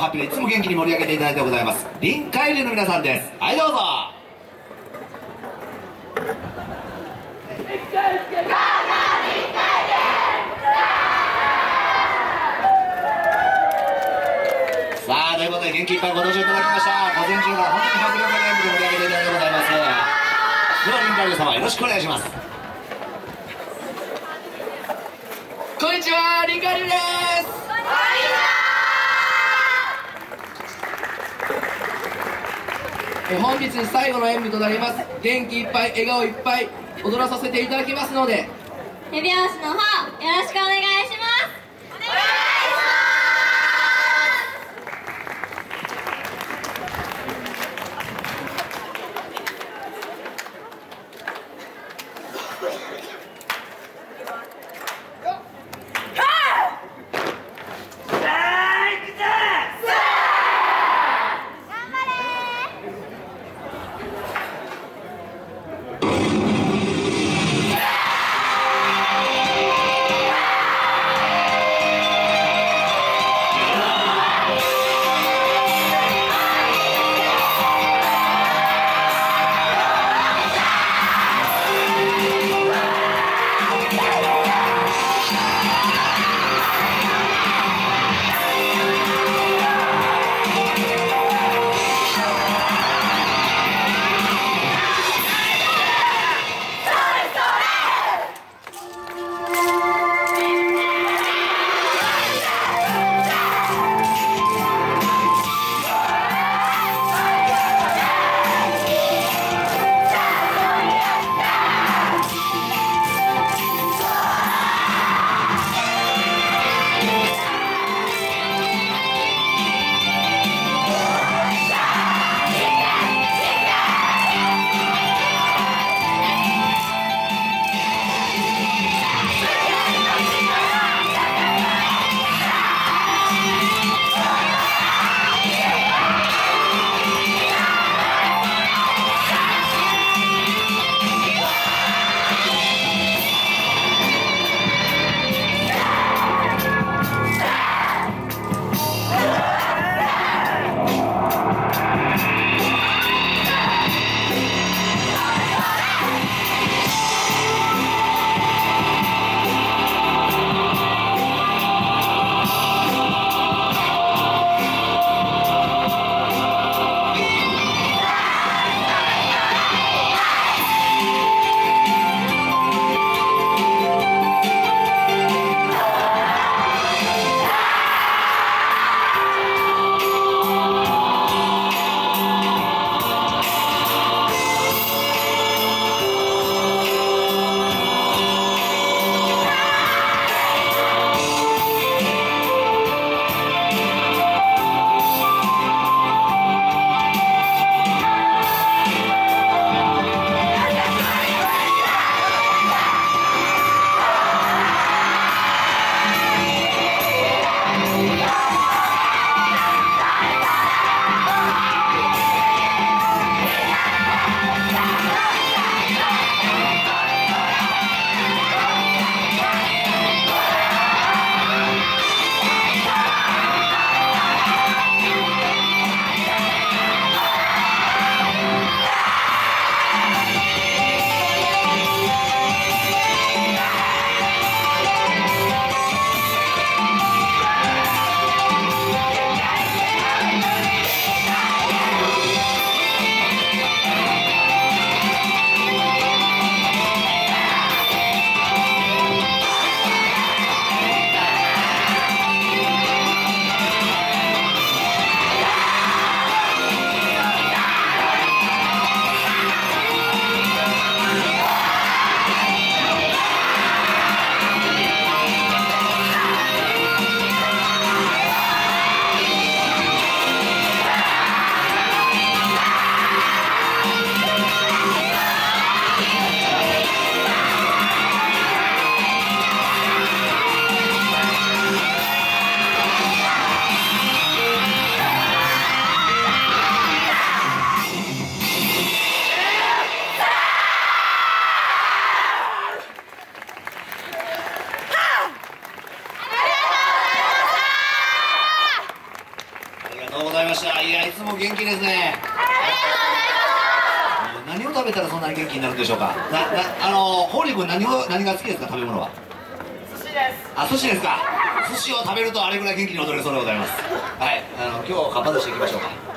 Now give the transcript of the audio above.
ハッピーでいつも元気に盛り上げていただいてございます。臨海流の皆さんです。はいどうぞ。さあということで元気いっぱいご登場いただきました。午前中から本当に迫力の演舞で盛り上げていただいてございます。では臨海流様よろしくお願いします。こんにちはリンカリュウですえ本日最後の演舞となります。元気いっぱい笑顔いっぱい踊らさせていただきますので。手拍子の方よろしくお願いします。とうございました。いやいつも元気ですね。何を食べたらそんなに元気になるんでしょうか。ななあのホーリー君何を何が好きですか食べ物は？寿司です。あ寿司ですか？寿司を食べるとあれぐらい元気に踊れそうでございます。はい。あの今日かっぱ寿司行きましょうか